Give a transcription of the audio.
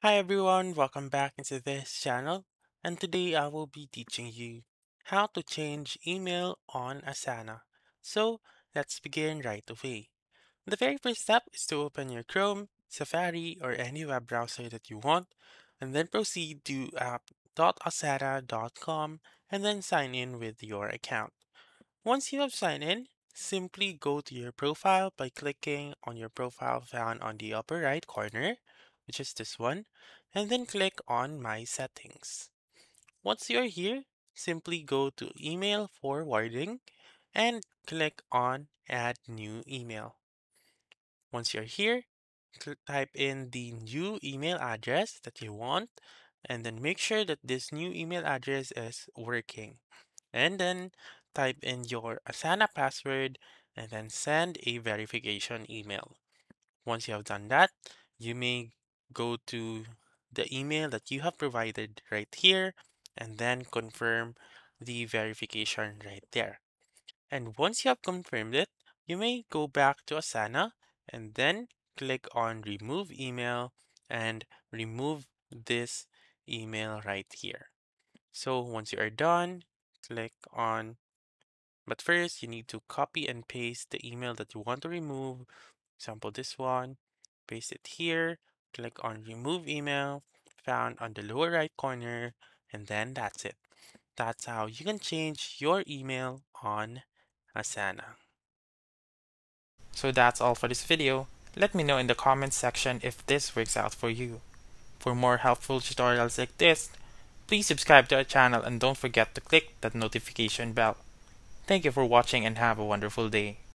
Hi everyone, welcome back into this channel and today I will be teaching you how to change email on Asana. So let's begin right away. The very first step is to open your Chrome, Safari, or any web browser that you want and then proceed to app.asana.com and then sign in with your account. Once you have signed in, simply go to your profile by clicking on your profile found on the upper right corner, which is this one, and then click on My Settings. Once you're here, simply go to Email Forwarding and click on Add New Email. Once you're here, type in the new email address that you want and then make sure that this new email address is working and then type in your Asana password and then send a verification email. Once you have done that, you may go to the email that you have provided right here and then confirm the verification right there. And once you have confirmed it, you may go back to Asana and then click on remove email and remove this email right here. So once you are done, click on, but first you need to copy and paste the email that you want to remove. Example, this one, paste it here, click on remove email, found on the lower right corner, and then that's it. That's how you can change your email on Asana. So that's all for this video. Let me know in the comments section if this works out for you. For more helpful tutorials like this, Please subscribe to our channel and don't forget to click that notification bell. Thank you for watching and have a wonderful day.